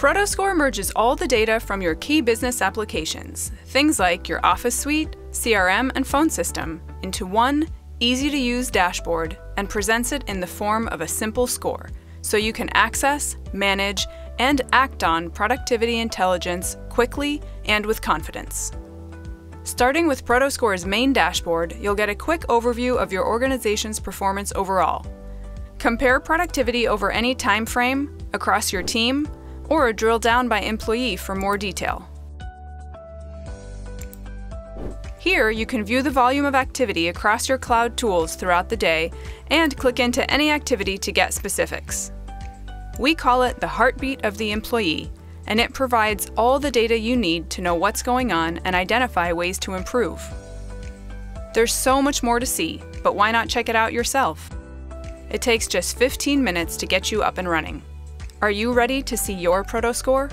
Prodoscore merges all the data from your key business applications, things like your Office suite, CRM, and phone system, into one easy to use dashboard and presents it in the form of a simple score so you can access, manage, and act on productivity intelligence quickly and with confidence. Starting with Prodoscore's main dashboard, you'll get a quick overview of your organization's performance overall. Compare productivity over any time frame, across your team, or drill down by employee for more detail. Here, you can view the volume of activity across your cloud tools throughout the day and click into any activity to get specifics. We call it the heartbeat of the employee, and it provides all the data you need to know what's going on and identify ways to improve. There's so much more to see, but why not check it out yourself? It takes just 15 minutes to get you up and running. Are you ready to see your Prodoscore?